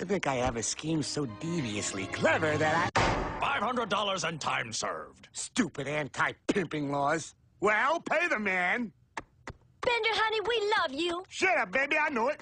I think I have a scheme so deviously clever that I... $500 and time served. Stupid anti-pimping laws. Well, pay the man. Bender, honey, we love you. Shut up, baby. I know it.